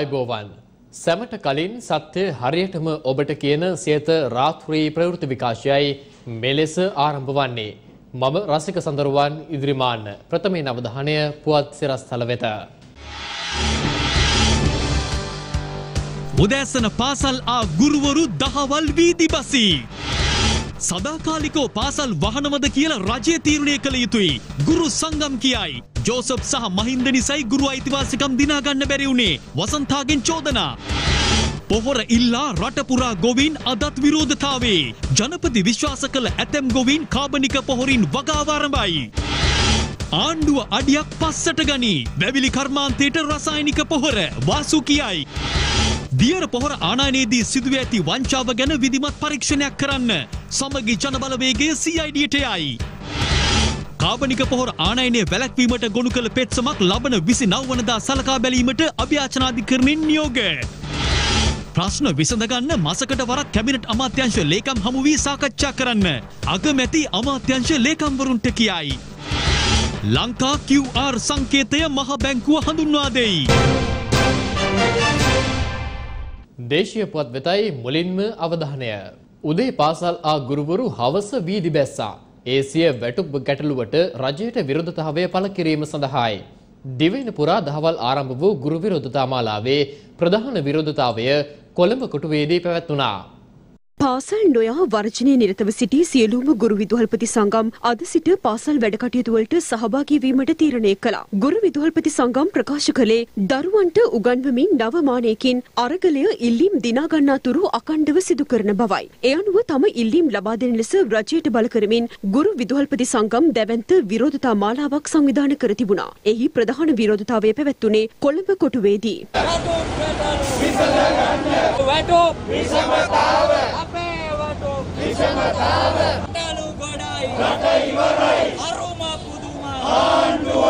ආයිබෝවන් සැමට කලින් සත්‍ය හරියටම ඔබට කියන සියත රාත්‍රී ප්‍රවෘත්ති විකාශයයි මෙලෙස ආරම්භ වන්නේ. මම රසික සඳරුවන් ඉදිරිමාන්න ප්‍රථමේ නවධානය පුවත් සිරස්ථල වෙත. උදෑසන පාසල් ආ ගුරුවරු දහවල් වීදි බසී. සදාකාලිකෝ පාසල් වහනවද කියලා රජය තීරණය කළ යුතුයි. ගුරු සංගම් කියයි. ජෝසප් සහ මහින්ද නිසයි ගුරු අයිතිවාසිකම් දිනාගන්න බැරි වුණේ වසන්තාගෙන් චෝදනා. පොහොර ඉල්ලා රටපුරා ගොවින් අදත් විරෝධතාවේ. ජනපති විශ්වාස කළ ඇතැම් ගොවින් කාබනික පොහොරින් වගාවාරඹයි. ආණ්ඩුව අඩියක් පස්සට ගනී වැවිලි කර්මාන්තයට රසායනික පොහොර වාසු කියයි. දියර පොහොර ආනායනයේදී සිදුව ඇති වංචාව ගැන විධිමත් පරීක්ෂණයක් කරන්න සමගි ජනබලවේගේ CIDට යයි. කාබනික පොහොර ආනයනය වැලැක්වීමට ගොුණු කළ පෙත්සමක් ලබන විසි නවවනදා සලකා බැලීමට අභ්‍යාචනාධිකරණින් නියෝග. ප්‍රශ්න විසඳගන්න මසකට වරක් කැබිනට් අමාත්‍යංශ ලේකම් හමු වී සාකච්ඡා කරන්න. අගමැති අමාත්‍යංශ ලේකම්වරුන්ට කියයි. ලංකා QR සංකේතය මහ බැංකුව හඳුන්වා දෙයි. දේශීය පුවත් වෙතයි මුලින්ම අවධානය. උදේ පාසල් ආ ගුරුවරු හවස වීදි බැස්සා. ඒ සිය වැටුප් ගැටලුවට රජයට විරෝධතාවය පළ කිරීම සඳහායි. දිවෙන පුරා දහවල් ආරම්භ වූ ගුරු විරෝධතා මාලාවේ ප්‍රධාන විරෝධතාවය කොළඹ කොටුවේදී පැවැත්වුණා. පාසල් නොයා වර්ජනය නිරතව සිටි සියලුම ගුරු විදුහල්පති සංගම් අද සිට පාසල් වැඩකටයුතුවලට සහභාගී වීමට තීරණය කළා. ගුරු විදුහල්පති සංගම් ප්‍රකාශ කළේ දරුවන්ට උගන්වමින් නවමානයකින් අරගලය ඉල්ලීම් දිනාගන්නා තුරු අකණ්ඩව සිදු කරන බවයි. ඒ අනුව තම ඉල්ලීම් ලබා දෙන ලෙස රජයට බල කරමින් ගුරු විදුහල්පති සංගම් දැවැන්ත විරෝධතා මාලාවක් සංවිධානය කර තිබුණා. එහි ප්‍රධාන විරෝධතාවය පැවැත්වුණේ කොළඹ කොටුවේදී. වැටෝ විසමතාව අපේ වටෝ විසමතාව ටලු ගොඩයි රට ඉවරයි අරුම පුදුම ආණ්ඩුව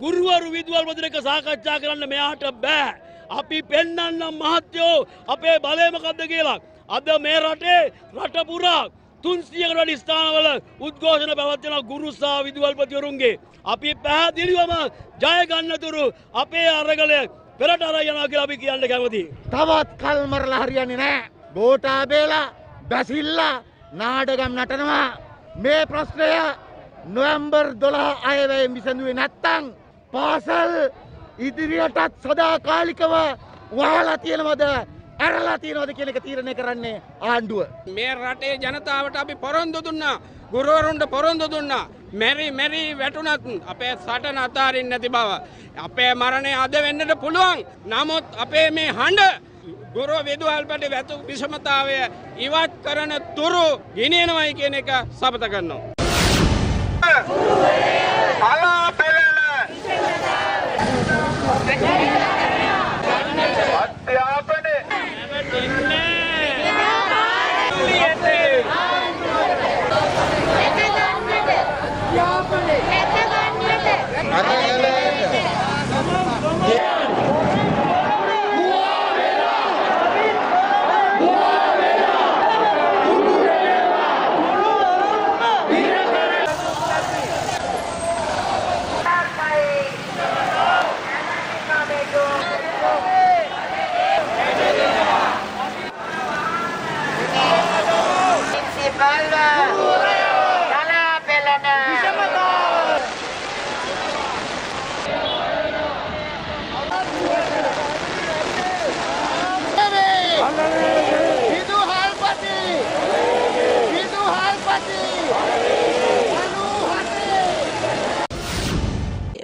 ගුරුවරු විදුවල්පතිනක සාකච්ඡා කරන්න මෙයාට බෑ. අපි පෙන්නන්න මහත්යෝ අපේ බලයමකක්ද කියලා. අද මේ රටේ රටපුරා තුන්සියකට වැඩි ස්ථානවල උද්ඝෝෂණ පැවත්වන ගුරුසා විදුවල්පතිවරුන්ගේ. අපි පැහැදිලිවම ජයගන්නතුරු අපේ අරගලය පෙරට අර යනා කියලා අපි කියන්න කැමති. තවත් කල්මරලා හරියන්නේ නෑ. ගෝටාබේලා බැසිල්ලා නාඩගම් නටනවා මේ ප්‍රශ්නය නොවම්බර් දොළහ අයවැයෙන් විසඳුවේ නැත්තං පාසල් ඉදිරියටත් සදාකාලිකව වහලා තියෙනවද ඇරලා තියෙනවද කියන එක තීරණය කරන්නේ ආණ්ඩුව. මේ රටේ ජනතාවට අපි පොරොන්දු දුන්නා ගුරුවරුන්ට පොරොන්දු දුන්නා මැරි මැරි වැටුනත් අපේ සටන අතාරින් නැති බව. අපේ මරණය අද වෙන්නට පුළුවන් නමුත් අපේ මේ හඬ ගුරුව විදුහල්පට වැතු විෂමතාවය ඉවත් කරන තුරු ගිනියනවයි කියන එක සපත කරනවා. අලා පෙළල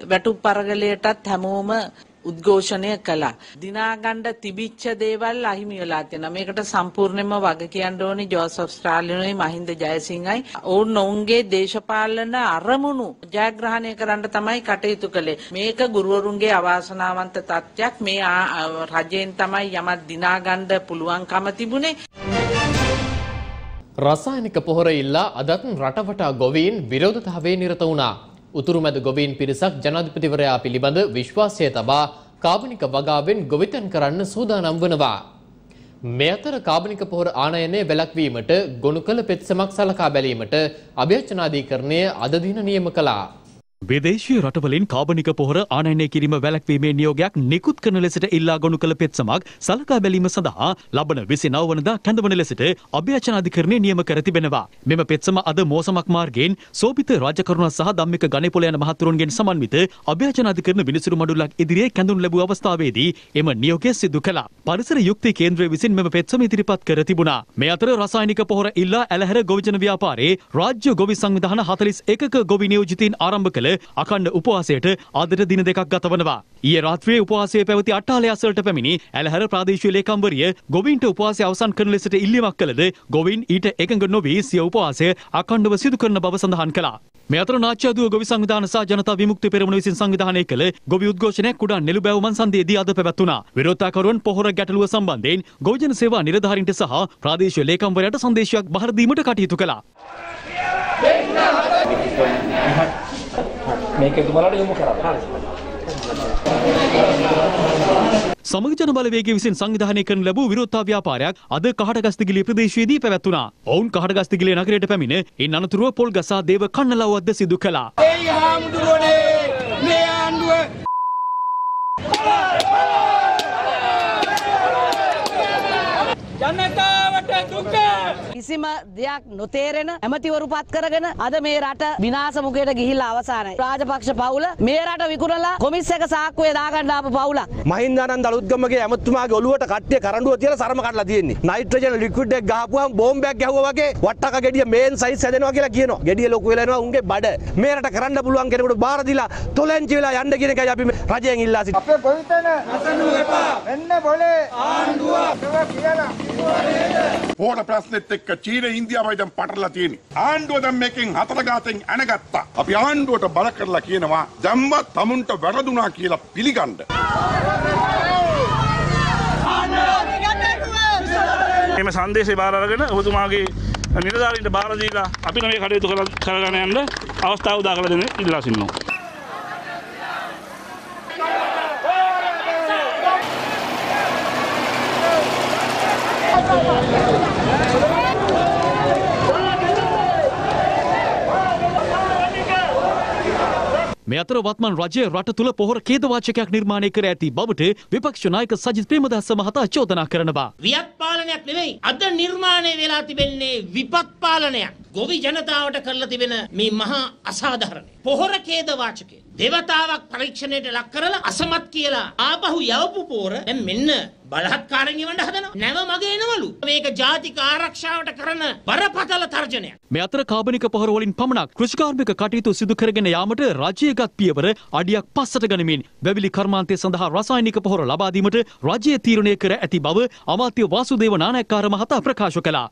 වැටුප් පරගලයටත් හැමෝම උද්ඝෝෂණය කළා. දිනාගණ්ඩ තිබිච්ච දේවල් අහිමි වෙලා තියෙනවා. මේකට සම්පූර්ණයෙන්ම වග කියන්න ඕනි ජෝසප් ස්ටාලිනුයි මහින්ද ජයසිංහයි. ඔවුන් ඔවුන්ගේ දේශපාලන අරමුණු ජයග්‍රහණය කරන්න තමයි කටයුතු කළේ. මේක ගුරුවරුන්ගේ අවාසනාවන්ත තත්ත්වයක්. මේ ආ- රජයෙන් තමයි යමක් දිනාගණ්ඩ පුළුවන්කම තිබුණේ. රසායනික පොහොර ඉල්ලා අදත් රටවටා ගොවීන් විරෝධතාවේ නිරත වුණා. උතුරුමැද ගොවීන් පිරිසක් ජනාධිපතිවරයා පිළිබඳ විශ්වාසය තබා කාබනික වගාවෙන් ගොවිතැන් කරන්න සූදානම් වනවා. මේ අතර කාබනික පොහොර ආනයනය වැළැක්වීමට ගොනු කළ පෙත්සමක් සලකා බැලීමට අභ්‍යර්චනාධිකරණය අද දින නියම කළා. විදේශීය රටවලින් කාබනික පොහොර ආනයනය කිරීම වැළැක්වීමේ නියෝගයක් නිකුත් කරන ලෙසට ඉල්ලා ගොනු කළ පෙත්සමක් සලකා බැලීම සඳහා ලබන 29 වනදා කැඳවන ලෙසට අභ්‍යචනාධිකරණය නියම කර තිබෙනවා. මෙම පෙත්සම අද මෝසමක් මාර්ගයෙන් සෝබිත රාජකරුණ සහ ධම්මික ගණේපොළ යන මහතුරුන්ගෙන් සමන්විත අභ්‍යචනාධිකරණ විනිසුරු මඩුල්ලක් ඉදිරියේ කැඳවනු ලැබූ අවස්ථාවේදී එම නියෝගය සිදු කළා. පරිසර යුක්ති කේන්ද්‍රය විසින් මෙම පෙත්සම ඉදිරිපත් කර තිබුණා. මේ අතර රසායනික පොහොර ඉල්ලා ඇලහැර ගොවිජන ව්‍යාපාරයේ රාජ්‍ය ගොවි සංවිධාන 41ක ගොවි නියෝජිතයින් ආරම්භ කළ අකණ්ඩ උපවාසයට අදට දින දෙකක් ගත වනවා. ඊයේ රාත්‍රියේ උපවාසය පැවති අට්ටාලය අසලට පැමිණි ඇලහැර ප්‍රාදේශීය ලේකම්වරිය ගොවීන්ට උපවාසය අවසන් කරන ලෙසට ඉල්ලීමක් කළද ගොවීන් ඊට එකඟ නොවී සිය උපවාසය අකණ්ඩව සිදු කරන බව සඳහන් කළා. මේ අතර නාච්‍යදුව ගොවි සංවිධාන සහ ජනතා විමුක්ති පෙරමුණ විසින් සංවිධානය කළ ගොවි උද්ඝෝෂණයක් කුඩා නෙළුබැව මන්සන්දයේදී අද පැවැත්වුණා. විරෝධතාකරුවන් පොහොර ගැටලුව සම්බන්ධයෙන් ගොවිජන සේවා නිලධාරීන්ට සහ ප්‍රාදේශීය ලේකම්වරයාට සංදේශයක් බහර දීමට කටයුතු කළා. මේක එතුමාලාට යොමු කරා. හරි. සමග ජන බලවේගය විසින් සංවිධානය කරන ලැබූ විරෝධතා ව්‍යාපාරයක් අද කහටගස්තිගිලිය ප්‍රදේශයේදී පැවැත්වුණා. ඔවුන් කහටගස්තිගිලිය නගරයට පැමිණ ඉන් අනතුරුව පොල් ගසා දේව කන්නලව්වක්ද සිදු කළා. ඒ හාමුදුරුවනේ මේ ආණ්ඩුව ජනතාවට දුක කිසිම දෙයක් නොතේරෙන ඇමතිවරු පත් කරගෙන අද මේ රට විනාශ මුඛයට ගිහිල්ලා අවසానයි. රාජපක්ෂ පවුල මේ රට විකුණලා කොමිස් එක සාක්කුවේ දාගන්න ආපු පවුලක්. මහින්දානන්ද අලුත්ගමගේ ඇමතුමාගේ ඔළුවට කට්ටිය කරඬුව තියලා සරම කඩලා තියෙන්නේ. නයිට්‍රජන් ලික්විඩ් එක ගහපුවම බෝම්බයක් ගැහුවා වගේ වට්ටක ගෙඩිය මේන් සයිස් හැදෙනවා කියලා කියනවා. ගෙඩිය ලොකු වෙලා යනවා උන්ගේ බඩ. මේ රට කරන්න පුළුවන් කෙනෙකුට බාර දීලා තොලෙන්චි වෙලා යන්න කියන එකයි අපි මේ රජයෙන් ඉල්ලා සිටින්නේ. අපේ ගොවිතැන අසනු එපා වෙන්න බොලේ ආණ්ඩුව කියලා පෝට ප්‍රශ්නෙත් එක්ක චීන ඉන්දියාවයි දැන් පටලලා තියෙන්නේ. ආණ්ඩුව දැන් මේකෙන් හතර ගාතෙන් ඇනගත්තා. අපි ආණ්ඩුවට බල කරලා කියනවා දැම්මත් තමුන්ට වැරදුනා කියලා පිළිගන්න. එම සංදේශය බාරගෙන ඔබතුමාගේ නිලධාරීන්ට බාර දීලා අපි මේ කටයුතු කරගෙන යන්න අවස්ථාව උදා කළ දෙන්න ඉල්ලා සිටිනවා. මේ අතර වත්මන් රජය රට තුළ පොහොර කේදවාචකයක් නිර්මාණය කර ඇති බවට විපක්ෂ නායක සජිත් ප්‍රේමදාස මහතා චෝදනා කරනවා. වියත් පාලනයක් නෙවෙයි අද නිර්මාණය වෙලා තිබෙන්නේ විපත් පාලනයක්. ගොවි ජනතාවට කරලා තිබෙන මේ මහා අසාධාරණය. පොහොර ඛේදවාචකය. දෙවතාවක් පරීක්ෂණයට ලක් කරලා අසමත් කියලා ආපහු යවපු පෝර දැන් මෙන්න බලහත්කාරයෙන් එවන්න හදනවා. නැව මගේ එනවලු. මේක ජාතික ආරක්ෂාවට කරන බරපතල තර්ජනයක්. මේ අතර කාබනික පොහොර වලින් පමණක් කෘෂිකාර්මික කටයුතු සිදු කරගෙන යාමට රජයගත් පියවර අඩියක් පස්සට ගනිමින් වැවිලි කර්මාන්තය සඳහා රසායනික පොහොර ලබා දීමට රජය තීරණය කර ඇති බව අමාත්‍ය වාසුදේව නානායක්කාර මහතා ප්‍රකාශ කළා.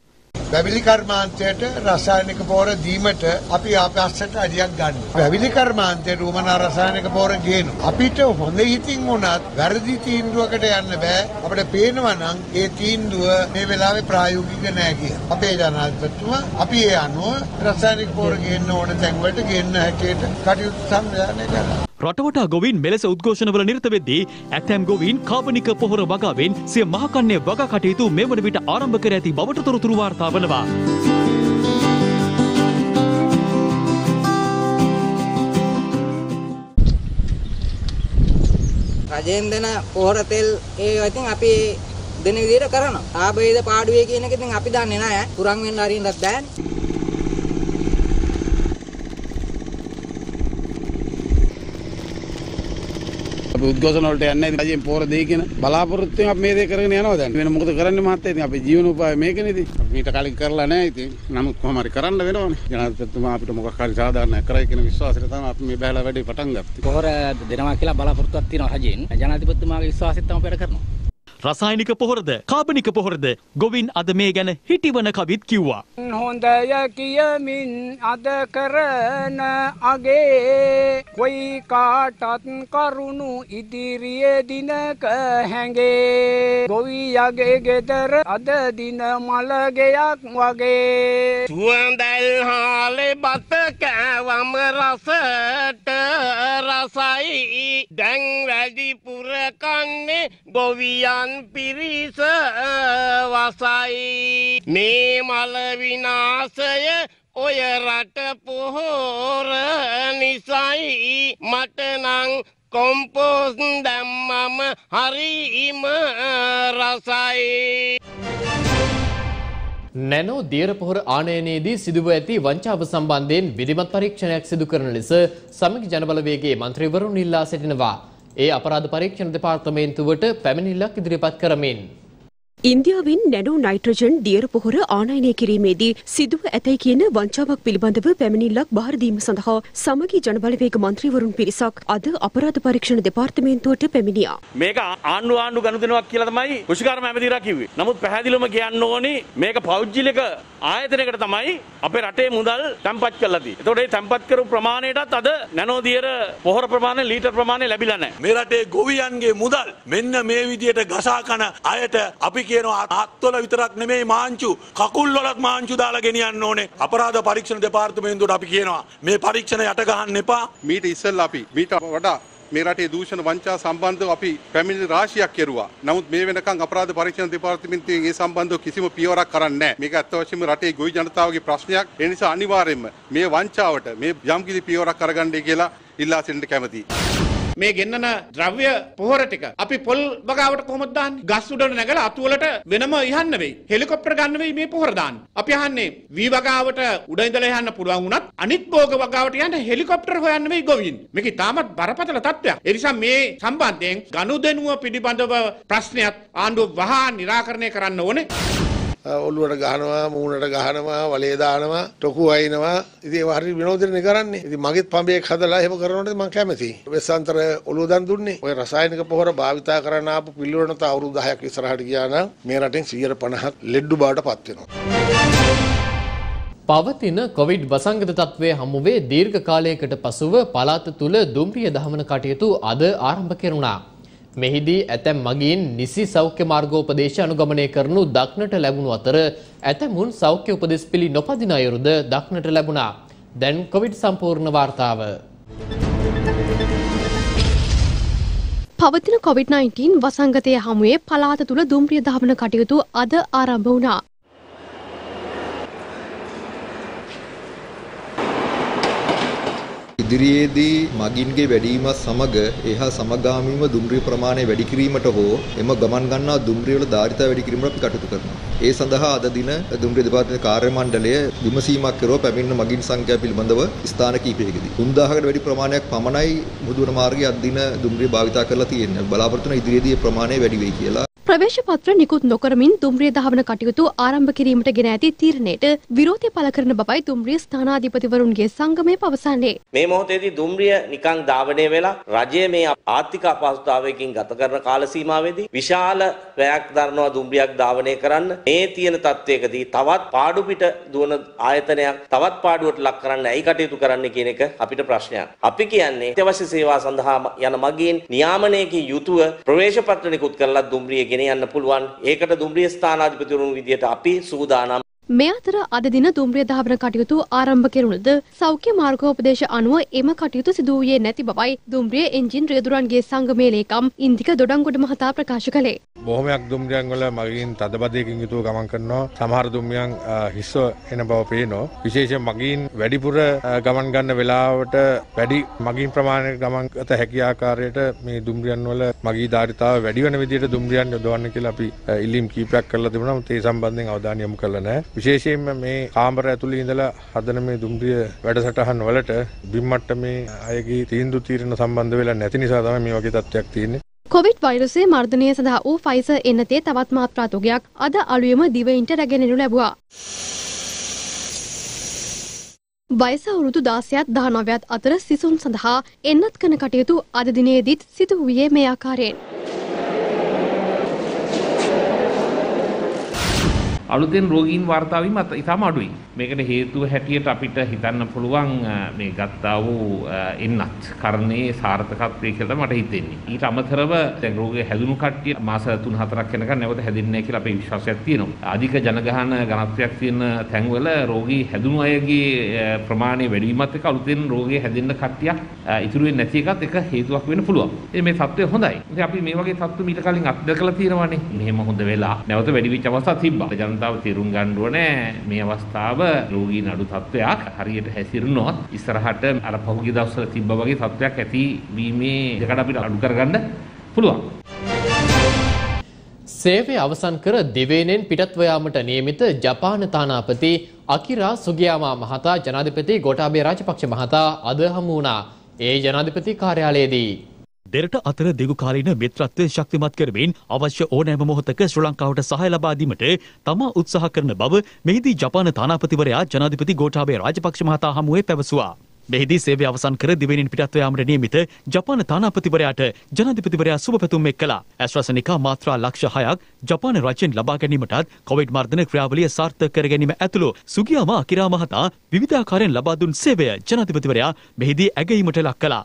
වැවිලි කර්මාන්තයට රසායනික පෝර දීමට අපි ආපස්සට අඩියක් ගන්න. වැවිලි කර්මාන්තයට උමනා රසායනික පෝර ගේනු. අපිට හොඳ හිතින් වුණත් වැරදි තීන්දුවකට යන්න බෑ. අපිට පේනවා නම් ඒ තීන්දුව මේ වෙලාවේ ප්‍රායෝගික නෑ කිය. අපේ ජනාධිපතිතුමා අපි ඒ අනුව රසායනික පෝර ගේන්න ඕන තැන්වලට ගේන්න හැටියට කටයුතු සංවිධානය කරනවා. රටවටා ගොවින් මෙලෙස උද්ඝෝෂණවල නිරත වෙද්දී ඇතැම් ගොවින් කාබනික පොහොර වගාවෙන් සිය මහකන්නේ වගා කටයුතු මෙවන විට ආරම්භ කර ඇති බවට තොරතුරු වාර්තා වනවා. රජයෙන් දෙන පොහොර තෙල් ඒ ඉතින් අපි දෙන විදිහට කරනවා. ආබේද පාඩුවේ කියන එක ඉතින් අපි දන්නේ නැහැ. පුරන් වෙන්න අරින්නත් බෑනේ. අපි උද්ඝෝෂණ වලට යන්නේ රජයෙන් පෝර දෙයි කියන බලාපොරොත්තුෙන් අපි මේ දේ කරගෙන යනවා දැන්. වෙන මොකද කරන්නේ මහත්තයා? ඉතින් අපේ ජීවනෝපාය මේකනේ ඉතින්. මීට කලින් කරලා නැහැ ඉතින්. නමුත් කොහොම හරි කරන්න වෙනවනේ. ජනාධිපතිතුමා අපිට මොකක් හරි සාධාරණයක් කරයි කියන විශ්වාසයට තමයි අපි මේ බහැලා වැඩේ පටන් ගත්තේ. පොහොර දෙනවා කියලා බලාපොරොත්තුවක් තියෙනවා රජයෙන්. ජනාධිපතිතුමාගේ විශ්වාසයෙන් තමයි වැඩ කරනවා. රසායනික පොහොරද කාබනික පොහොරද ගොවින් අද මේ ගැන හිටිවන කවිත් කිව්වා. හොඳය කියමින් අද කරන අගේ කොයි කාටත් කරුණු ඉදිරියේ දිනක හැඟේ. ගොවියගේ ගෙදර අද දින මළගෙයක් වගේ. සුවඳල් හාලේ බත කෑවම රසට රසයි. දැන් වැඩිපුර කන්නේ ගොවියන් පිරිස වසයි මේ මල විනාසය ඔය රට පොහෝර නිසයි. මටනං කොම්පෝස් දැම්මම හරිම රසයි. නැනෝ දියර පොහොර ආනයනයේදී සිදුව ඇති වංචාව සම්බන්ධයෙන් විධිමත් පරීක්ෂණයක් සිදු කරන ලෙස සමගි ජනබලවේගේ මන්ත්‍රීවරුන් ඉල්ලා සිටිනවා. ඒ අපරාධ පරීක්ෂණ දෙපාර්තමේන්තුවට පැමිණිල්ලක් ඉදිරිපත් කරමින්. ඉන්දියාවෙන් නැනෝ නයිට්‍රජන් දියර පොහොර ආනයනය කිරීමේදී සිදුව ඇතැයි කියන වංචාවක් පිළිබඳව පැමිණිල්ලක් බාරදීම සඳහා සමගි ජනබලවේග මන්ත්‍රීවරුන් පිරිසක් අද අපරාධ පරීක්ෂණ දෙපාර්තමේන්තුවට පැමිණියා. මේක ආණ්ඩු ආණ්ඩු ගනුදෙනුවක් කියලා තමයි කුෂිකාරම ඇමතිලා කිව්වේ. නමුත් පැහැදිලිවම කියන්න ඕනේ මේක පෞද්ගලික ආයතනයකට තමයි අපේ රටේ මුදල් තැන්පත් කරලා තියෙන්නේ. ඒතකොට මේ තැන්පත් කරපු ප්‍රමාණයටත් අද නැනෝ දියර පොහොර ප්‍රමාණය ලීටර් ප්‍රමාණය ලැබිලා නැහැ. මේ රටේ ගොවියන්ගේ මුදල් මෙන්න මේ විදියට ගසා කන අයට අපි කියනවා අත්වල විතරක් නෙමෙයි මාංචු කකුල් වලත් මාංචු දාලා ගෙනියන්න ඕනේ අපරාධ පරීක්ෂණ දෙපාර්තමේන්තුවට අපි කියනවා මේ පරීක්ෂණ යට ගහන්න එපා මීට ඉස්සෙල්ලා අපි මීට වඩා මේ රටේ දූෂණ වංචා සම්බන්ධව අපි පැමිණිලි රාශියක් කෙරුවා. නමුත් මේ වෙනකන් අපරාධ පරීක්ෂණ දෙපාර්තමේන්තුවෙන් ඒ සම්බන්ධව කිසිම පියවරක් කරන්නේ නැහැ. මේක ඇත්ත වශයෙන්ම රටේ ගොවි ජනතාවගේ ප්‍රශ්නයක්. ඒ නිසා අනිවාර්යයෙන්ම මේ වංචාවට මේ යම්කිසි පියවරක් අරගන්නයි කියලා ඉල්ලා සිටින්න කැමතියි. මේ ගෙන්නන ද්‍රව්‍ය පොහොර ටික අපි පොල් බගාවට කොහොමද දාන්නේ? ගස් උඩට නැගලා අතු වලට වෙනම යහන්න වෙයි. හෙලිකොප්ටර් ගන්න වෙයි මේ පොහොර දාන්න. අපි අහන්නේ වී වගාවට උඩ ඉඳලා යන්න පුළුවන් වුණත් අනිත් භෝග වගාවට යන්න හෙලිකොප්ටර් හොයන්න වෙයි ගොවීන්. මේක තාමත් බරපතල තත්ත්වයක්. ඒ නිසා මේ සම්බන්ධයෙන් ගනුදෙනුව පිළිබඳව ප්‍රශ්නයක් ආණ්ඩුව වහා निराකරණය කරන්න ඕනේ. ඔල්ලුවට ගහනවා මූණට ගහනවා වලේ දානවා ටොකු අයිනවා. ඉතින් ඒව හරි විනෝදෙන්නේ කරන්නේ. ඉතින් මගෙත් පඹයක් හදලා එහෙම කරනකොට මම කැමතියි. වෙස්සන්තර ඔලුව දන් දුන්නේ. ඔය රසායනික පොහොර භාවිතා කරන්න ආපු පිළිවෙලට අවුරුදු 10ක් ඉස්සරහට ගියා නම් මේ රටෙන් 150ක් ලෙඩ්ඩු බවට පත් වෙනවා. පවතින කොවිඩ් වසංගත තත්ත්වය හමුවේ දීර්ඝ කාලයකට පසුව පළාත තුළ දුම්රිය දහවන කටයුතු අද ආරම්භ කෙරුණා. මෙහිදී ඇතැම් මගින් නිසි සෞඛ්‍ය මාර්ගෝපදේශ අනුගමනය කරනු දක්නට ලැබුණු අතර ඇතැමුන් සෞඛ්‍ය උපදෙස් පිළි නොපදින අයුරුද දක්නට ලැබුණා. දැන් කොවිඩ් සම්පූර්ණ වාර්තාව. පවතින COVID-19 වසංගතය හමුවේ පලාත තුළ දුම්රිය දහවන කටයුතු අද ආරම්භ වුණා. ඉදිරියේදී මගින්ගේ වැඩිවීමත් සමග එහා සමගාමීව දුම්රිය ප්‍රමාණය වැඩි කිරීමට හෝ එම ගමන් ගන්නා දුම්රිය වල ධාරිතාව වැඩි කිරීමට අපි කටයුතු කරනවා. ඒ සඳහා අද දින දුම්රිය දෙපාර්තමේන්තු කාර්ය මණ්ඩලය විමසීමක් කරුවා පැමිණෙන මගින් සංඛ්‍යාව පිළිබඳව ස්ථාන කිහිපයකදී. 3000කට වැඩි ප්‍රමාණයක් පමණයි මුදුන මාර්ගයේ අද දින දුම්රිය භාවිතා කරලා තියෙන්නේ. බලාපොරොත්තු වෙන ඉදිරියේදී ප්‍රමාණය වැඩි වෙයි කියලා. ප්‍රවේශ පත්‍ර නිකුත් නොකරමින් දුම්රිය දහවන කටයුතු ආරම්භ කිරීමට ගෙන ඇති තීරණයට විරෝධය පළ කරන බවයි දුම්රිය ස්ථානාධිපතිවරුන්ගේ සංගමය පවසන්නේ. මේ මොහොතේදී දුම්රිය නිකං ධාවනය වෙලා රජය මේ ආර්ථික අපහසුතාවයකින් ගත කරන කාල සීමාවේදී විශාල වැයක් දරනවා දුම්රියක් ධාවනය කරන්න මේ තියෙන තත්වයකදී තවත් පාඩු පිට දුවන ආයතනයක් තවත් පාඩුවට ලක් කරන්න ඇයි කටයුතු කරන්න කියන එක අපිට ප්‍රශ්නයක්. අපි කියන්නේ අත්‍යවශ්‍ය සේවා සඳහා යන මගින් නියාමනයකින් යුතුව ප්‍රවේශ පත්‍ර නිකුත් කරලා දුම්රිය ගෙන යන්න පුළුවන්. ඒකට දුම්රිය ස්ථානාධිපතිවරුන් විදියට අපි සූදානම්. මේ අතර අද දින දුම්රිය දහවන කටයුතු ආරම්භ කෙරුණද සෞඛ්‍ය මාර්ගෝපදේශ අනුව එම කටයුතු සිදු වූයේ නැති බවයි දුම්රිය එන්ජින් රියදුරන්ගේ සංගමේ ලේකම් ඉන්දික දොඩංගොඩ මහතා ප්‍රකාශ කළේ. බොහොමයක් දුම්රියන් වල මගින් තදබදයකින් යුතුව ගමන් කරනවා. සමහර දුම්රියන් හිස්ව එන බව පේනවා. විශේෂයෙන් මගින් වැඩිපුර ගමන් ගන්න වෙලාවට වැඩි මගින් ප්‍රමාණයක් ගමන් ගත හැකි ආකාරයට මේ දුම්රියන් වල මගී ධාරිතාව වැඩි වෙන විදිහට දුම්රියන් යොදවන්න කියලා අපි ඉල්ලීම් කීපයක් කරලා තිබුණා. ඒ සම්බන්ධයෙන් අවධානය යොමු කළා නැහැ. විශේෂයෙන්ම මේ කාමර ඇතුළේ ඉඳලා හදන මේ දුම්රිය වැඩසටහන් වලට බිම්මට්ටමේ අයගේ තීන්දුව తీරන සම්බන්ධ වෙලා නැති නිසා තමයි මේ වගේ තත්ත්වයක් තියෙන්නේ. කොවිඩ් වෛරසය මර්ධනය සඳහා වූ ෆයිසර් එන්නතේ තවත් මාත්‍රා තුගයක් අද අලුයම දිවයින්ට රැගෙනෙනු ලැබුවා. වයස අවුරුදු දාසයත් දහනවයත් අතර සිසුන් සඳහා එන්නත් කන කටයුතු අද දිනේදීත් සිදු වූයේ මේ ආකාරයෙන්. අලුතෙන් රෝගීන් වාර්තා වීම අත- ඉතාම අඩුයි. මේකට හේතුව හැටියට අපිට හිතන්න පුළුවන් අ, මේ ගත්තා වූ අ, එන්නත් කරණයේ සාර්ථකත්වය කියලා තමයි මට හිතෙන්නේ. ඊට අමතරව දැන් රෝගය හැදුණු කට්ටිය මාස 3-4ක් යනකම් නැවත හැදෙන්නේ නැහැ කියලා අපේ විශ්වාසයක් තියෙනවා. අධික ජනගහන ඝනත්වයක් තියෙන තැන්වල රෝගී හැදුණු අයගේ අ, ප්‍රමාණය වැඩි වීමත් එක්ක අලුතෙන් රෝගය හැදෙන්න කට්ටියක් අ, ඉතුරු වෙන්නේ නැති එකත් එක හේතුවක් වෙන්න පුළුවන්. ඉතින් මේ තත්ත්වය හොඳයි. ඉතින් අපි මේ වගේ තත්ත්ව මීට කලින් අත්දැකලා තියෙනවානේ. මෙහෙම හොඳ වෙලා නැවත වැඩි වෙච්ච අවස්ථා තිබ්බා. ජනතාව තේරුම් ගන්න ඕනේ මේ අවස්ථාව රෝගීන් අඩු තත්ත්වයක් හරියට හැසිරුණොත් ඉස්සරහට අර පහුගිය දවස්වල තිබ්බා වගේ තත්ත්වයක් ඇති වීමේ දෙකට අපිට අඩු කරගන්න පුළුවන්. සේවය අවසන් කර දිවයිනෙන් පිටත්ව යාමට නියමිත ජපාන තානාපති අකිරා සුගියාමා මහතා ජනාධිපති ගෝඨාභය රාජපක්ෂ මහතා අද හමු වුණා. ඒ ජනාධිපති කාර්යාලයේදී දෙරට අතර දිගු කාලීන මිත්‍රත්වය ශක්තිමත් කරමින් අවශ්‍ය ඕනෑම මොහොතක ශ්‍රී ලංකාවට සහාය ලබා දීමට තමා උත්සාහ කරන බව මෙහිදී ජපාන තානාපතිවරයා ජනාධිපති ගෝඨාභය රාජපක්ෂ මහතා හමුවේ පැවසුවා. මෙහිදී සේවය අවසන් කර දිවෙනින් පිටත්ව යාමට නියමිත ජපාන තානාපතිවරයාට ජනාධිපතිවරයා සුබ පැතුම් එක් කළා. ඇස්ට්‍රාසෙනිකා මාත්‍රා ලක්ෂ 6ක් ජපාන රජයෙන් ලබා ගැනීමටත් කොවිඩ් මර්ධන ක්‍රියාවලිය සාර්ථක කර ගැනීම ඇතුළු සුගියාමා අකිරා මහතා විවිධාකාරයෙන් ලබා දුන් සේවය ජනාධිපතිවරයා මෙහිදී ඇගයීමට ලක් කළා.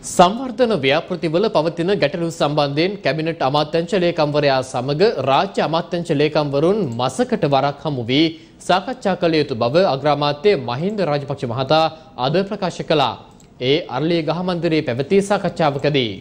සංවර්ධන ව්‍යාපෘතිවල පවතින ගැටලු සම්බන්ධයෙන් කැබිනට් අමාත්‍යංශ ලේකම්වරයා සමග රාජ්‍ය අමාත්‍යංශ ලේකම්වරුන් මසකට වරක් හමු වී සාකච්ඡා කළ යුතු බව අග්‍රාමාත්‍ය මහින්ද රාජපක්ෂ මහතා අද ප්‍රකාශ කළා. ඒ අරලිය ගහ මන්දිරයේ පැවති සාකච්ඡාවකදී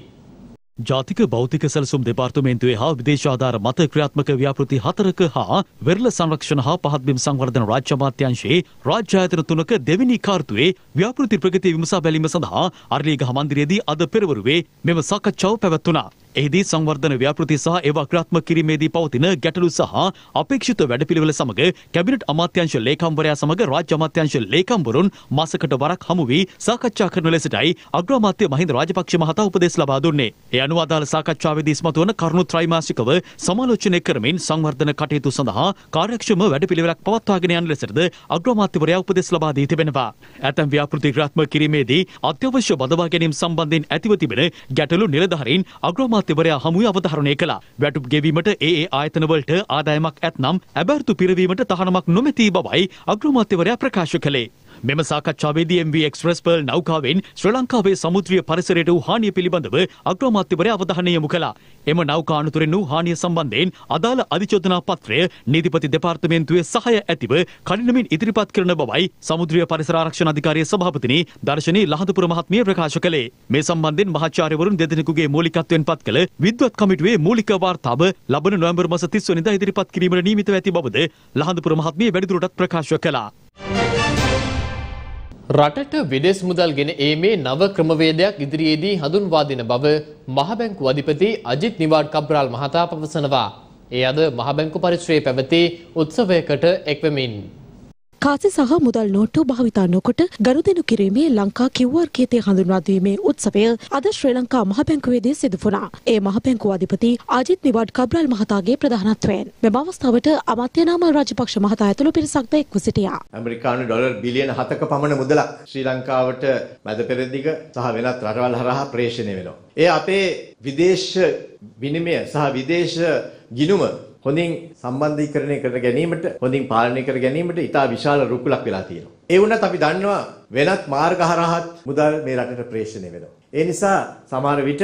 ජාතික භෞතික සැලසුම් දෙපාර්තමේන්තුවේ හා විදේශාධාර මත ක්‍රියාත්මක ව්‍යාපෘති හතරක හා වෙරළ සංරක්ෂණ හා පහත්බිම් සංවර්ධන රාජ්‍ය අමාත්‍යංශයේ රාජ්‍ය ආයතන තුනක දෙවෙනි කාර්තුවේ ව්‍යාපෘති ප්‍රගතිය විමසා බැලීම සඳහා අරලියගහ මන්දිරයේදී අද පෙරවරුවේ මෙම සාකච්ඡාව පැවැත්වුණා. එහිදී සංවර්ධන ව්‍යාපෘති සහ ඒවා ක්‍රියාත්මක කිරීමේදී පවතින ගැටලු සහ අපේක්ෂිත වැඩපිළිවෙල සමග කැබිනට් අමාත්‍යංශ ලේකම්වරයා සමග රාජ්‍ය අමාත්‍යංශ ලේකම්වරුන් මාසකට වරක් හමු වී සාකච්ඡා කරන ලෙසටයි අග්‍රාමාත්‍ය මහින්ද රාජපක්ෂ මහතා උපදෙස් ලබා දුන්නේ. ඒ අනුව අදාළ සාකච්ඡාවේදී ඉස්මතු වන කරුණු ත්‍රෛමාසිකව සමාලෝචනය කරමින් සංවර්ධන කටයුතු සඳහා කාර්යක්ෂම වැඩපිළිවෙලක් පවත්වාගෙන යන ලෙසටද අග්‍රාමාත්‍යවරයා උපදෙස් ලබා දී තිබෙනවා. ඇතැම් ව්‍යාපෘති ක්‍රියාත්මක කිරීමේදී අත්‍යවශ්‍ය බදවා ගැනීම සම්බන්ධයෙන් ඇතිව තිබෙන ගැටලු නිලධාරීන් අග්‍රාමාත්‍යවරයා හමුවේ අවධාරණය කළා. වැටුප් ගෙවීමට ඒ ඒ ආයතනවලට ආදායමක් ඇතනම් ඇබැර්තු පිරවීමට තහනමක් නොමැති බවයි අග්‍රාමාත්‍යවරයා ප්‍රකාශ කළේ. මෙම සාකච්ඡාවේදී MV එක්ස්ප්‍රස් පර්ල් නෞකාවෙන් ශ්‍රී ලංකාවේ සමුද්‍රීය පරිසරයට වූ හානිය පිළිබඳව අග්‍රාමාත්‍යවරයා අවධානය යොමු කළා. එම නෞකා අනතුරෙන් වූ හානිය සම්බන්ධයෙන් අදාළ අධිචෝදනා පත්‍රය නීතිපති දෙපාර්තමේන්තුවේ සහාය ඇතිව කඩිනමින් ඉදිරිපත් කරන බවයි සමුද්‍රීය පරිසර ආරක්ෂණ අධිකාරිය සභාපතිනි දර්ශනී ලහඳුපුර මහත්මිය ප්‍රකාශ කළේ. මේ සම්බන්ධයෙන් මහාචාර්යවරුන් දෙදෙනෙකුගේ මූලිකත්වයෙන් පත් කළ විද්වත් කමිටුවේ මූලික වාර්තාව ලබන නොවැම්බර් මාස 30 වෙනිදා ඉදිරිපත් කිරීමට නියමිතව ඇති බවද ලහඳුපුර මහත්මිය වැඩිදුරටත් ප්‍රකාශ කළා. රටට විදෙස් මුදල් ගෙන ඒමේ නව ක්‍රමවේදයක් ඉදිරියේදී හඳුන්වා දෙන බව මහබැංකු අධිපති අජිත් නිවාඩ් කබ්‍රාල් මහතා පවසනවා. ඒ අද මහබැංකු පරිශ්‍රයේ පැවති උත්සවයකට එක්වමින්. කාසි සහ මුදල් නෝට්ටු භාවිතා නොකොට ගනුදෙනු කිරීමේ ලංකා කිව්වර් කීතය හඳුන්වා දීමේ උත්සවය අද ශ්‍රී ලංකා මහ බැංකුවේදී සිදු වුණා. ඒ මහ බැංකුව අධිපති අජිත් නිවාඩ් කබ්‍රල් මහතාගේ ප්‍රධානත්වයෙන් මෙම අවස්ථාවට අමාත්‍ය නාමල් රාජපක්ෂ මහතා ඇතුළු පිරිසක්ද එක්ව සිටියා. ඇමරිකානු ඩොලර් බිලියන 7ක පමණ මුදලක් ශ්‍රී ලංකාවට මැද පෙරදිග සහ වෙනත් රටවල් හරහා ප්‍රේෂණය වෙනවා. ඒ අපේ විදේශ විනිමය සහ විදේශ ගිණුම හොඳින් සම්බන්ධීකරණය කර ගැනීමට හොඳින් පාලනය කර ගැනීමට ඉතා විශාල රුකුලක් වෙලා තියෙනවා. ඒ වුණත් අපි දන්නවා වෙනත් මාර්ග හරහාත් මුදල් මේ රටට ප්‍රේෂණය වෙනවා. ඒ නිසා සමහර විට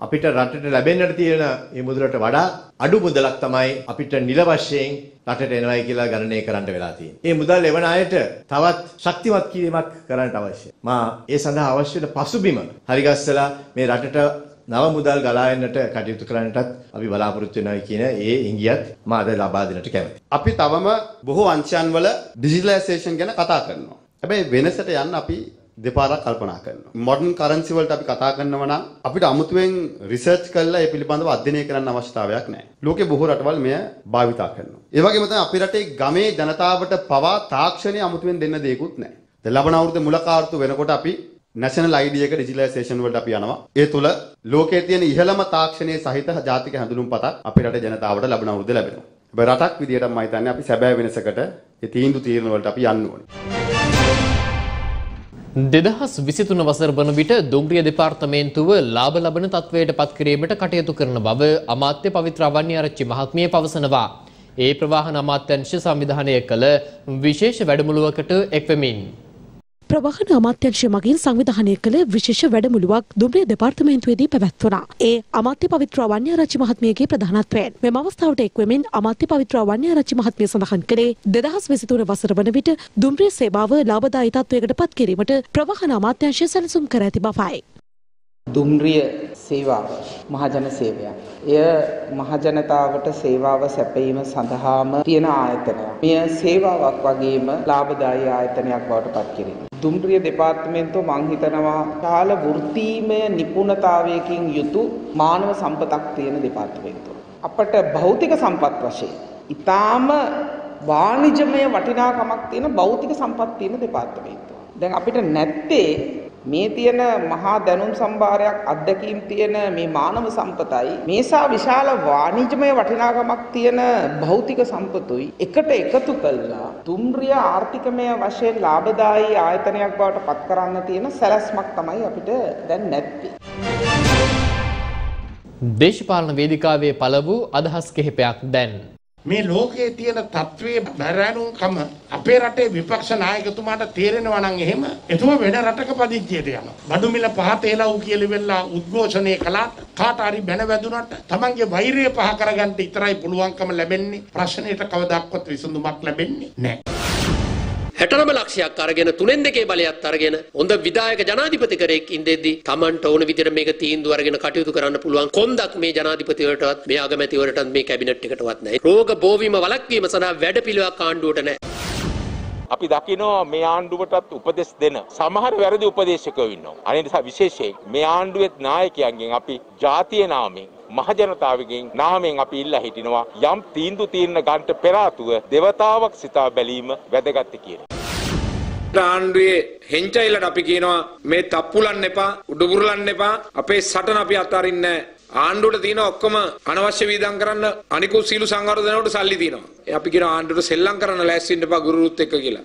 අපිට රටට ලැබෙන්නට තියෙන මේ මුදලට වඩා අඩු මුදලක් තමයි අපිට නිල වශයෙන් රටට එනවයි කියලා ගණනය කරන්න වෙලා තියෙන්නේ. මේ මුදල් එවන අයට තවත් ශක්තිමත් කිරීමක් කරන්නට අවශ්‍යයි. මා ඒ සඳහා අවශ්‍ය වෙන පසුබිම හරිගස්සලා මේ රටට නව මුදල් ගලා එන්නට කටයුතු කරන්නටත් අපි බලාපොරොත්තු වෙනවා කියන ඒ ඉංගියත් මා අද ලබා දෙන්නට කැමතියි. අපි තවම බොහෝ අංශයන් වල ඩිජිටලයිසේෂන් ගැන කතා කරනවා. හැබැයි වෙනසට යන්න අපි දෙපාරක් කල්පනා කරනවා. මොඩර්න් කරන්සි වලට අපි කතා කරනවා නම් අපිට අමුතුවෙන් රිසර්ච් කරලා ඒ පිළිබඳව අධ්‍යයනය කරන්න අවශ්‍යතාවයක් නැහැ. ලෝකේ බොහෝ රටවල් මෙය භාවිතා කරනවා. ඒ වගේම තමයි අපේ රටේ ගමේ ජනතාවට පවා තාක්ෂණය අමුතුවෙන් දෙන්න දෙයක්වත් නැහැ. දැන් ලබන අවුරුද්ද මුල කාර්තු වෙනකොට අපි නැෂනල් ID එක ඩිජිටලයිසේෂන් වලට අපි යනවා. ඒ තුල ලෝකයේ තියෙන ඉහළම තාක්ෂණයේ සහිත ජාතික හැඳුනුම්පතක් අපේ රටේ ජනතාවට ලබන අවුරුද්ද ලැබෙනවා. හැබැයි රටක් විදියට මම හිතන්නේ අපි සැබෑ වෙනසකට ඒ තීන්දුව తీරන වලට අපි යන්න ඕනේ. දෙදහස් විසිතුන වසර වන විට දුම්රිය දෙපාර්තමේන්තුව ලාභ ලබන තත්ත්වයට පත් කිරීමට කටයුතු කරන බව අමාත්‍ය පවිත්‍ර වන්‍යාරච්චි මහත්මිය පවසනවා. ඒ ප්‍රවාහන අමාත්‍යංශ සංවිධානය කළ විශේෂ වැඩමුළුවකට එක්වෙමින්. ප්‍රවාහන අමාත්‍යංශය මගින් සංවිධානය කළ විශේෂ වැඩමුළුවක් දුම්රිය දෙපාර්තමේන්තුවේදී පැවැත්වුණා. ඒ අමාත්‍ය පවිත්‍ර වන්‍යාරච්චි මහත්මියගේ ප්‍රධානත්වයෙන් මෙම අවස්ථාවට එක්වෙමින් අමාත්‍ය පවිත්‍ර වන්‍යාරච්චි මහත්මිය සඳහන් කළේ දෙදහස් විසිතුන වසර වන විට දුම්රිය සේවාව ලාභදායී තත්වයකට පත් කිරීමට ප්‍රවාහන අමාත්‍යංශය සැලසුම් කර ඇති බවයි. දුම්රිය සේවාව මහජන සේවයක්. එය මහජනතාවට සේවාව සැපයීම සඳහාම තියෙන ආයතනයක්. මෙය සේවාවක් වගේම ලාභදායී ආයතනයක් බවට පත් කිරීම. දුම්රිය දෙපාර්තමේන්තුව මං හිතනවා කාල වෘත්තීමය නිපුණතාවයකින් යුතු මානව සම්පතක් තියෙන දෙපාර්තමේන්තුව. අපට භෞතික සම්පත් වශයෙන් ඊටාම වාණිජමය වටිනාකමක් තියෙන භෞතික සම්පත් තියෙන දෙපාර්තමේන්තුව. දැන් අපිට නැත්තේ මේ තියෙන මහා දැනුම් සම්භාරයක් අත්දැකීම් තියෙන මේ මානව සම්පතයි මේසා විශාල වාණිජමය වටිනාකමක් තියෙන භෞතික සම්පතුයි එකට එකතු කළා තුම්රිය ආර්ථිකමය වශයෙන් ලාභදායී ආයතනයක් බවට පත් කරන්න තියෙන සැලැස්මක් තමයි අපිට දැන් නැත්තේ. දේශපාලන වේදිකාවේ පළ වූ අදහස් කිහිපයක් දැන්. මේ ලෝකයේ තියෙන තත්ත්වයේ බැරෑනුම්කම අපේ රටේ විපක්ෂ නායකතුමාට තේරෙනවා නම් එහෙම එතුමා වෙන රටක පදිංචියට යනවා. බඩු මිල පහ තේලව් කියලා වෙලා උද්ඝෝෂණය කළාට කාට හරි බැන වැදුනට තමන්ගේ වෛරය පහ කරගන්න විතරයි පුළුවන්කම ලැබෙන්නේ. ප්‍රශ්නෙට කවදාක්වත් විසඳුමක් ලැබෙන්නේ නැහැ. හැටනම ලක්ෂයක් අරගෙන තුනෙන් දෙකේ බලයත් අරගෙන හොඳ විදායක ජනාධිපති කරෙක් ඉඳෙද්දී Tamanට ඕන විදිහට මේක තීන්දුව අරගෙන කටයුතු කරන්න පුළුවන් කොන්දක් මේ ජනාධිපතිවරටවත් මේ අගමැතිවරටත් මේ කැබිනට් එකටවත් නැහැ. රෝග බෝවීම වළක්වීම සඳහා වැඩපිළිවෙලක් ආණ්ඩුවට නැහැ. අපි දකිනවා මේ ආණ්ඩුවටත් උපදෙස් දෙන සමහර වැරදි උපදේශකයෝ ඉන්නවා. අනේ නිසා විශේෂයෙන් මේ ආණ්ඩුවේ නායකයන්ගෙන් අපි ජාතිය නාමයෙන් මහජනතාවගෙන් නාමයෙන් අපි ඉල්ලා හිටිනවා යම් තීන්දුව తీරන ගන්ට පෙර ආතුව දෙවතාවක් සිතා බැලීම වැදගත් කියලා. ආණ්ඩුවේ හෙංචයිලට අපි කියනවා මේ තප්පුලන්න එපා උඩුබුරලන්න එපා අපේ සටන අපි අතාරින්න ආණ්ඩුවට තියෙන ඔක්කොම අනවශ්‍ය වීදම් කරන්න අනිකුත් සීලු සංවර්ධනයට සල්ලි තියෙනවා. අපි කියන ආණ්ඩුවට සෙල්ලම් කරන්න ලෑස්ති වෙන්න එපා ගුරුරුත් එක්ක කියලා.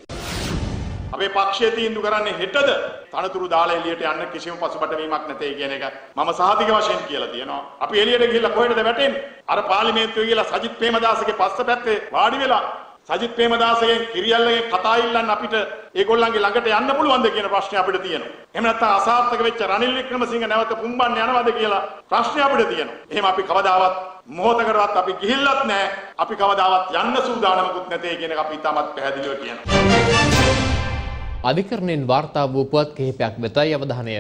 අපේ පක්ෂය තීන්දුව කරන්නේ හෙටද තනතුරු දාලා එළියට යන්න කිසිම පසුබට නැtei කියන එක මම සාධික වශයෙන් කියලා තියෙනවා. අපි එළියට ගිහිල්ලා කොහෙටද වැටෙන්නේ? අර පාර්ලිමේන්තුවේ ගිහිල්ලා සජිත් ප්‍රේමදාසගේ පස්ස පැත්තේ වාඩි වෙලා සජිත් ප්‍රේමදාසගෙන් කිරියල්ලගෙන් කතා ඉල්ලන්න අපිට ඒගොල්ලන්ගේ ළඟට යන්න පුළුවන්ද කියන ප්‍රශ්නේ අපිට තියෙනවා. එහෙම නැත්නම් අසාර්ථක වෙච්ච රනිල් වික්‍රමසිංහ නැවත පුම්බන්න යනවද කියලා ප්‍රශ්නේ අපිට තියෙනවා. එහෙම අපි කවදාවත් මොහොතකටවත් අපි ගිහිල්ලත් නැහැ. අපි කවදාවත් යන්න සූදානමකුත් නැtei කියන එක අපි ඉතාමත් පැහැදිලිව කියනවා. අධිකරණයෙන් වාර්තා වූ පුවත් කිහිපයක් වෙතයි අවධානය.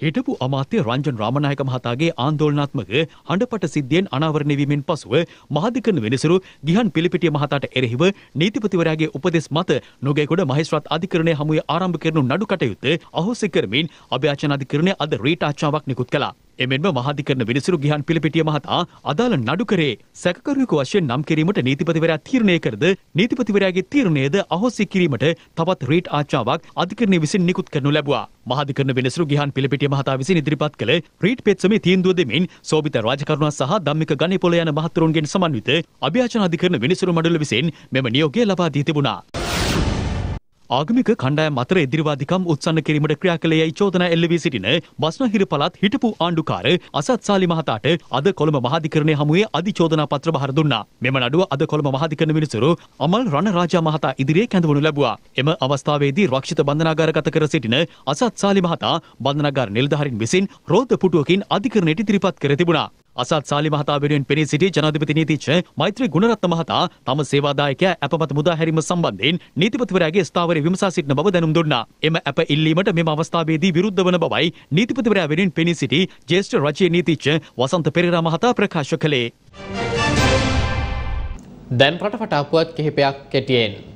හිටපු අමාත්‍ය රංජන් රාමනායක මහතාගේ ආන්දෝලනාත්මක හඬපට සිද්ධියෙන් අනාවරණය වීමෙන් පසුව මහධිකරණ වෙනසුරු ගිහන් පිළිපිටිය මහතාට එරෙහිව නීතිපතිවරයාගේ උපදෙස් මත නොගේගොඩ මහේස්ත්‍රාත් අධිකරණය හමුවේ ආරම්භ කරනු නඩු කටයුත්ත අහෝසි කරමින් අභ්‍යාචන අධිකරණය අද රීට ආචාවක් නිකුත් කළා. එමෙන්ම මහාධිකරණ විනිසුරු ගිහන් පිළිපිටිය මහතා අදාළ නඩු කරේ සැකකරුවෙකු වශයෙන් නම් කිරීමට නීතිපතිවරයා තීරණය කරද නීතිපතිවරයාගේ තීරණයද අහෝසි කිරීමට තවත් රීට් ආචාවක් අධිකරණය විසින් නිකුත් කරනු ලැබුවා. මහාධිකරණ විනිසුරු ගිහන් පිළිපිටිය මහතා විසින් ඉදිරිපත් කළ රීට් පෙත්සමේ තීන්දුව දෙමින් සෝබිත රාජකරුණා සහ ධම්මික ගණේපොළ යන මහතුරුන්ගෙන් සමන්විත අභ්‍යාචන අධිකරණ විනිසුරු මඩල විසින් මෙම නියෝගය ලබා දී තිබුණා. ආගමික කණ්ඩායම් අතර එදිරිවාදිකම් උත්සන්න කිරීමට ක්‍රියා කළේ යයි චෝදනා එල්ල වී සිටින බස්නාහිර පළාත් හිටපු ආණ්ඩුකාර අසත් සාලි මහතාට අද කොළඹ මහාධිකරණය හමුවේ අධිචෝදනා පත්‍ර බහර දුන්නා. මෙම නඩුව අද කොළඹ මහාධිකරණ විනිසුරු අමල් රණරාජා මහතා ඉදිරියේ කැඳවනු ලැබුවා. එම අවස්ථාවේදී රක්ෂිත බන්ධනාගාරගත කර සිටින අසත් සාලි මහතා බන්ධනාගාර නිලධාරීන් විසින් රෝද පුටුවකින් අධිකරණයට ඉදිරිපත් කර තිබුණා. අසත් සාලි මහතා වෙනුවෙන් පෙනී සිටි ජනාධිපති නීතිඥ මෛත්‍රී ගුණරත්න මහතා තම සේවාදායකයා අපමත මුදා හැරීම සම්බන්ධයෙන් නීතිපතිවරයාගේ ස්ථාවරය විමසා සිටින බව දැනුම් දුන්නා. එම අප ඉල්ලීමට මෙම අවස්ථාවේදී විරුද්ධ වන බවයි නීතිපතිවරයා වෙනුවෙන් පෙනී සිටි ජ්‍යෙෂ්ඨ රජයේ නීතිඥ වසන්ත පෙරේරා මහතා ප්‍රකාශ කළේ. දැන් රටවටා පුවත් කිහිපයක් කෙටියෙන්.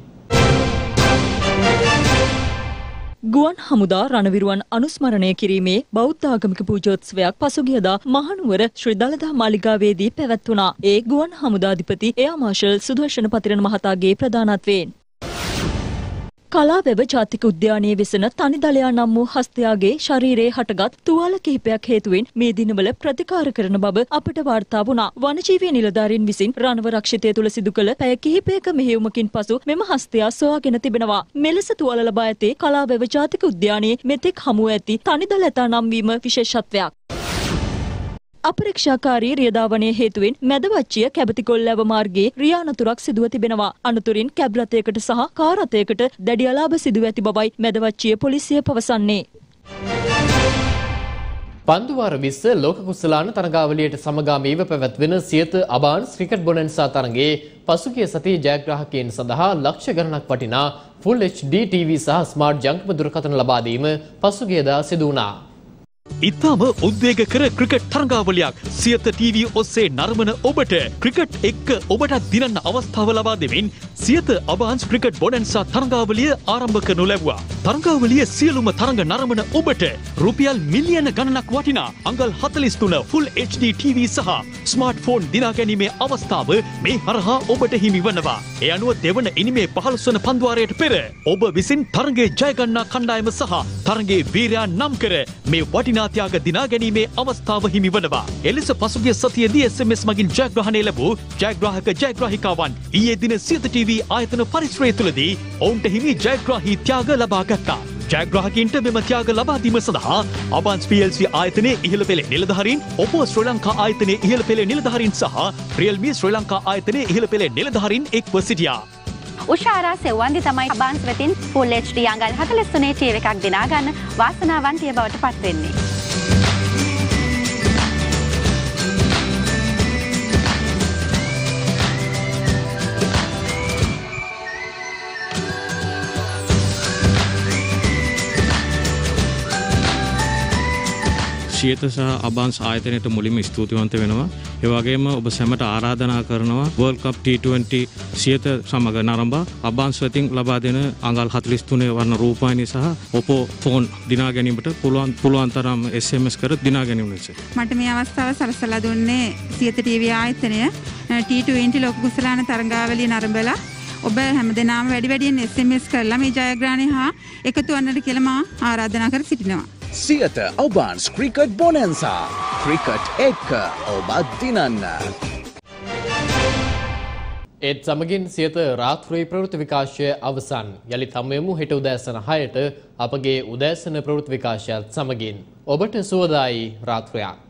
ගුවන් හමුදා රණවිරුවන් අනුස්මරණය කිරීමේ බෞද්ධාගමික පූජෝත්සවයක් පසුගියදා මහනුවර ශ්‍රී දළදා මාලිගාවේදී පැවැත්වුණා. ඒ ගුවන් හමුදාධිපති එයා මාර්ෂල් සුදර්ශන පතිරණ මහතාගේ ප්‍රධානත්වයෙන්. කලාවැව ජාතික උද්‍යානයේ වෙසෙන තනිදලයා නම් වූ හස්තයාගේ ශරීරයේ හටගත් තුවාල කිහිපයක් හේතුවෙන් මේ දිනවල ප්‍රතිකාර කරන බව අපට වාර්තා වුණා. වනජීවී නිලධාරීන් විසින් රණව රක්ෂිතය තුළ සිදු කළ පැය කිහිපයක මෙහෙයුමකින් පසු මෙම හස්තයා සොයාගෙන තිබෙනවා. මෙලෙස තුවාල ලබා ඇතේ කලාවැව ජාතික උද්‍යානයේ මෙතෙක් හමුව ඇති තනිදල ඇතා නම් වීම විශේෂත්වයක්. අපරීක්ෂාකාරී රියදාවනය හේතුවෙන් මැදවච්චිය කැබතිකොල්ලැව මාර්ගයේ රියානතුරක් සිදුව තිබෙනවා. අනතුරින් කැබ් රථයකට සහ කාර් රථයකට දැඩි අලාභ සිදුව ඇති බවයි මැදවච්චිය පොලිසිය පවසන්නේ. පන්දුවාර විස්ස ලෝක කුසලාන තරගාවලියට සමගාමීව පැවැත්වෙන සියත අබාන්ස් ක්‍රිකට් බොනන්සා තරගේ පසුගිය සතිය ජයග්‍රාහකයන් සඳහා ලක්ෂ ගණනක් වටිනා ෆුල් HD TV සහ ස්මාර්ට් ජංගම දුරකථන ලබා දීම පසුගියදා සිදු වුණා. ඉතාම උද්වේගකර ක්‍රිකට් තරගාවලියක් සියත TV ඔස්සේ නරමන ඔබට ක්‍රිකට් එක්ක ඔබටත් දිනන්න අවස්ථාව ලබා දෙමින් සියත අබාන්ස් ක්‍රිකට් බොනන්සා තරගාවලිය ආරම්භ කරනු ලැබුවා. තරගාවලිය සියලුම තරඟ නරමන ඔබට රුපියල් මිලියන ගණනක් වටිනා අඟල් 43 Full HD TV සහ ස්මාර්ට්ෆෝන් දිනා ගැනීමේ අවස්ථාව මේ හරහා ඔබට හිමි වනවා. ඒ අනුව දෙවන ඉනිමේ 15 වන පන්දුවාරයට පෙර ඔබ විසින් තරඟේ ජය ගන්නා කණ්ඩායම සහ තරඟේ වීරයා නම් කර මේ වටිනා ත්‍යාග දිනා ගැනීමේ අවස්ථාව හිමි වනවා. එලෙස පසුගිය සතියේදී SMS මගින් ජයග්‍රහණය ලැබූ ජයග්‍රාහක ජයග්‍රාහිකාවන් ඊයේ දින සියත TV ආයතන පරිශ්‍රය තුලදී ඔවුන්ට හිමි ජයග්‍රාහී ත්‍යාග ලබා ගත්තා. ජයග්‍රාහකින්ට මෙම ත්‍යාග ලබා දීම සඳහා අබන්ස් PLC ආයතනයේ ඉහළ පෙළේ නිලධාරීන් ඔපෝ ශ්‍රී ලංකා ආයතනයේ ඉහළ පෙළේ නිලධාරීන් සහ රියල්මි ශ්‍රී ලංකා ආයතනයේ ඉහළ පෙළේ නිලධාරීන් එක්ව සිටියා. උෂාරා සෙව්වන්දි තමයි අබාන්ස් වෙතින් ෆුල් HD අඟල් 43 ටීවී එකක් දිනා ගන්න වාසනාවන්තිය බවට පත්වෙන්නේ. ශියත සහ අබාන්ස් ආයතනයට මුලින්ම ස්තුතිවන්ත වෙනවා. ඒ වගේම ඔබ සැමට ආරාධනා කරනවා World Cup T20 සියත සමග නරඹා අබාන්ස් වෙතින් ලබා දෙන අඟල් 43 වර්ණ රූපවාහිනිය සහ Oppo ෆෝන් දිනා ගැනීමට පුළුවන් පුළුවන් තරම් SMS කර දිනා ගැනීම ලෙස. මට මේ අවස්ථාව සලසලා දුන්නේ සියත ටීවී ආයතනය T20 ලෝක කුසලාන තරඟාවලිය නරඹලා ඔබ හැමදෙනාම වැඩි වැඩියෙන් SMS කරලා මේ ජයග්‍රහණය හා එකතු වන්නට කියලා මා ආරාධනා කර සිටිනවා. සියත ඔබන්ස් ක්‍රිකට් බොනන්සා ක්‍රිකට් එක්ක ඔබත් දිනන්න. ඒත් සමගින් සියත රාත්‍රී ප්‍රවෘත්ති විකාශය අවසන්. යළිත් හමුවෙමු හෙට උදෑසන 6ට අපගේ උදෑසන ප්‍රවෘත්ති විකාශයත් සමගින්. ඔබට සුවදායි රාත්‍රයක්.